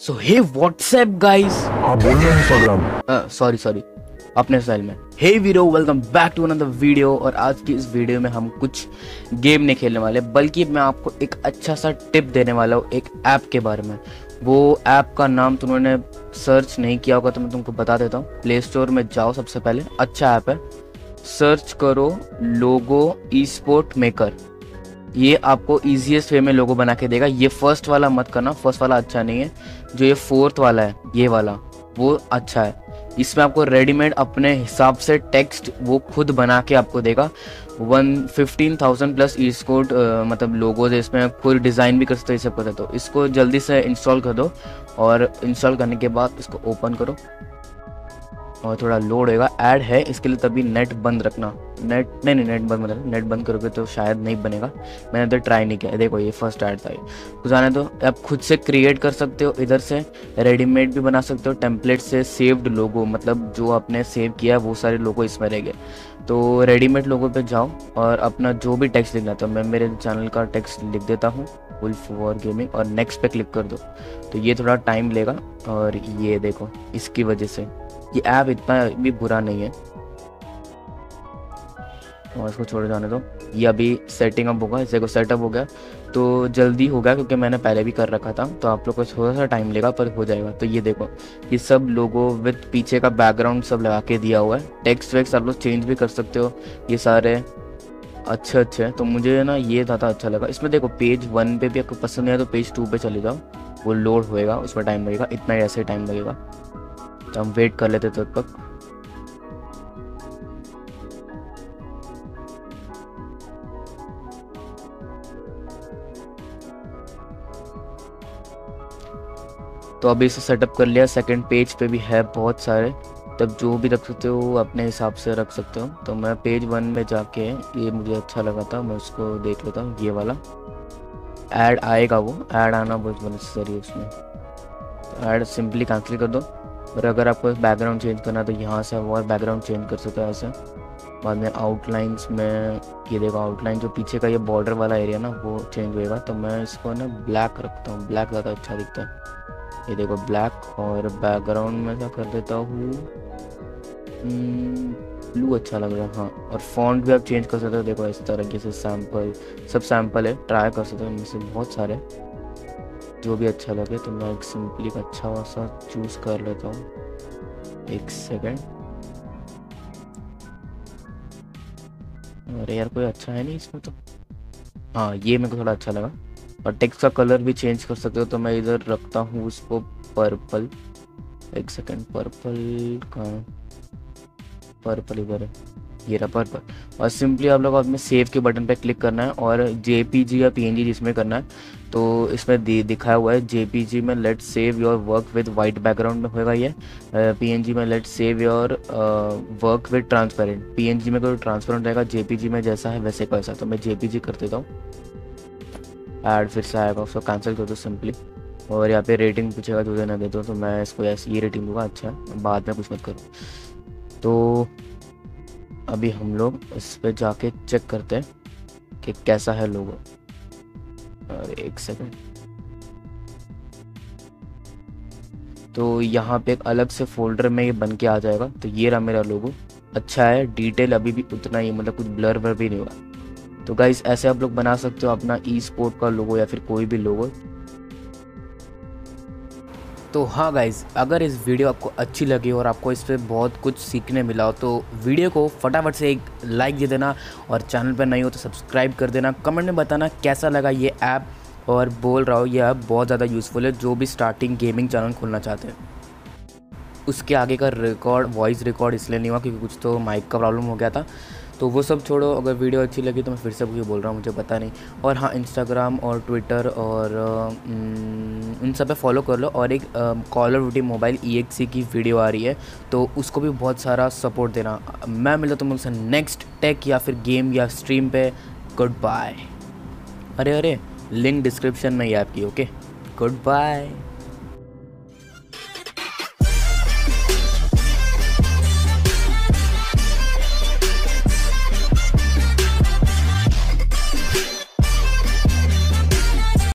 सो हे WhatsApp guys हाँ बोल रहे हैं इंस्टाग्राम सॉरी सॉरी अपने स्टाइल में। हे वीरो welcome back to another video और आज की इस वीडियो में हम कुछ गेम नहीं खेलने वाले बल्कि मैं आपको एक अच्छा सा टिप देने वाला हूँ एक ऐप के बारे में। वो ऐप का नाम तुमने सर्च नहीं किया होगा तो मैं तुमको बता देता हूँ। प्ले स्टोर में जाओ सबसे पहले। अच्छा ऐप है। सर्च करो लोगो ई स्पोर्ट मेकर ये आपको इजीएस्ट वे में लोगो बना के देगा। ये फ़र्स्ट वाला मत करना फ़र्स्ट वाला अच्छा नहीं है। जो ये फोर्थ वाला है, ये वाला, वो अच्छा है। इसमें आपको रेडीमेड अपने हिसाब से टेक्स्ट वो खुद बना के आपको देगा। वन फिफ्टीन थाउज़ेंड प्लस ई स्कोट मतलब लोगोज है इसमें। खुद डिज़ाइन भी कर सकते हो सब करते तो। इसको जल्दी से इंस्टॉल कर दो और इंस्टॉल करने के बाद इसको ओपन करो। और थोड़ा लोड होगा ऐड है, इसके लिए तभी नेट बंद रखना। नेट, नहीं नहीं, नेट बंद मतलब नेट बंद करोगे तो शायद नहीं बनेगा। मैंने तो ट्राई नहीं किया। देखो, ये फ़र्स्ट ऐड था ये। तो जाने तो आप खुद से क्रिएट कर सकते हो, इधर से रेडीमेड भी बना सकते हो टेम्पलेट से सेव्ड लोगो मतलब जो आपने सेव किया है, वो सारे लोगो इसमें रह गए। तो रेडीमेड लोगो पे जाओ और अपना जो भी टेक्स्ट लिखना था मैं मेरे चैनल का टेक्स्ट लिख देता हूँ वुल्फ वॉर गेमिंग और नेक्स्ट पे क्लिक कर दो। तो ये थोड़ा टाइम लेगा और ये देखो, इसकी वजह से। ये ऐप इतना भी बुरा नहीं है। और इसको छोड़ जाने दो। ये अभी सेटिंग अप होगा इसे को सेटअप हो गया तो जल्दी होगा क्योंकि मैंने पहले भी कर रखा था तो आप लोग को थोड़ा सा टाइम लेगा, पर हो जाएगा। तो ये देखो ये सब लोगो विथ पीछे का बैकग्राउंड सब लगा के दिया हुआ है। टेक्स्ट वेक्स आप लोग चेंज भी कर सकते हो। ये सारे अच्छे अच्छे तो मुझे ना ये ज़्यादा अच्छा लगा। इसमें देखो पेज वन पे भी आपको पसंद नहीं है तो पेज टू पे चले जाओ। वो लोड होएगा, उसमें टाइम लगेगा। इतना ही ऐसे टाइम लगेगा। तो हम वेट कर लेते तब तक। तो अभी इसे सेटअप कर लिया। सेकंड पेज पे भी है बहुत सारे। तब जो भी रख सकते हो अपने हिसाब से रख सकते हो। तो मैं पेज वन में जाके, ये मुझे अच्छा लगा था। मैं उसको देख लेता हूँ, ये वाला। ऐड आएगा वो। ऐड आना बहुत नेसेसरी है उसमें। ऐड सिंपली कैंसिल कर दो। और अगर आपको बैकग्राउंड चेंज करना है तो यहाँ से और बैकग्राउंड चेंज कर सकते हो, ऐसे। बाद में आउटलाइंस में, ये देखो आउटलाइन जो पीछे का ये बॉर्डर वाला एरिया ना, वो चेंज होएगा। तो मैं इसको ना ब्लैक रखता हूँ। ब्लैक ज़्यादा अच्छा दिखता है। ये देखो ब्लैक और बैकग्राउंड में क्या कर देता हूँ? ब्लू अच्छा लग रहा है हाँ। और फॉन्ट भी आप चेंज कर सकते हो। देखो इस तरीके से सैंपल सब सैंपल है। ट्राई कर सकते हो। इनमें से बहुत सारे जो भी अच्छा लगे तो मैं एक सिंपली अच्छा सा चूज़ कर लेता हूँ। एक सेकेंड अरे यार कोई अच्छा है नहीं इसमें तो। हाँ ये मेरे को थोड़ा अच्छा लगा। और टेक्स्ट का कलर भी चेंज कर सकते हो तो मैं इधर रखता हूँ उसको पर्पल एक सेकेंड पर्पल कहाँ? पर्पल इधर है ये रहा पर्पल और सिंपली आप लोग अपने सेव के बटन पे क्लिक करना है और जेपीजी या पीएनजी जिसमें करना है तो इसमें दिखाया हुआ है जेपीजी में let save your work with white background में होगा ये। पीएनजी में let save your work with transparent. PNG में कोई ट्रांसपेरेंट रहेगा, जेपीजी में जैसा है वैसे कैसा तो मैं जेपीजी कर देता हूँ। ऐड फिर से आएगा, उसको कैंसिल कर दो सिंपली और यहाँ पे रेटिंग पूछेगा जो देना दे दो तो मैं इसको ऐसी ये रेटिंग दूँगा अच्छा बाद में कुछ मत करूँ। तो अभी हम लोग इस पर जाके चेक करते हैं कि कैसा है लोगो। और एक सेकंड तो यहाँ पे एक अलग से फोल्डर में ये बन के आ जाएगा। तो ये रहा मेरा लोगो अच्छा है डिटेल अभी भी उतना ही मतलब कुछ ब्लर व्लर भी नहीं हुआ। तो गाइस ऐसे आप लोग बना सकते हो अपना ई स्पोर्ट का लोगो या फिर कोई भी लोगो तो हाँ गाइज़ अगर इस वीडियो आपको अच्छी लगी और आपको इस पर बहुत कुछ सीखने मिला हो तो वीडियो को फटाफट से एक लाइक दे देना और चैनल पर नहीं हो तो सब्सक्राइब कर देना। कमेंट में बताना कैसा लगा ये ऐप और बोल रहा हूँ ये ऐप बहुत ज़्यादा यूज़फुल है, जो भी स्टार्टिंग गेमिंग चैनल खोलना चाहते हैं। उसके आगे का रिकॉर्ड वॉइस रिकॉर्ड इसलिए नहीं हुआ क्योंकि कुछ तो माइक का प्रॉब्लम हो गया था। तो वो सब छोड़ो, अगर वीडियो अच्छी लगी तो मैं फिर से बोल रहा हूँ, मुझे पता नहीं। और हाँ इंस्टाग्राम और ट्विटर और उन सब पे फॉलो कर लो। और एक कॉलर ड्यूटी मोबाइल ई की वीडियो आ रही है तो उसको भी बहुत सारा सपोर्ट देना। मैं मिलता तुम उनसे नेक्स्ट टेक या फिर गेम या स्ट्रीम पे। गुड बाय अरे अरे लिंक डिस्क्रिप्शन में ही आपकी ओके गुड बाय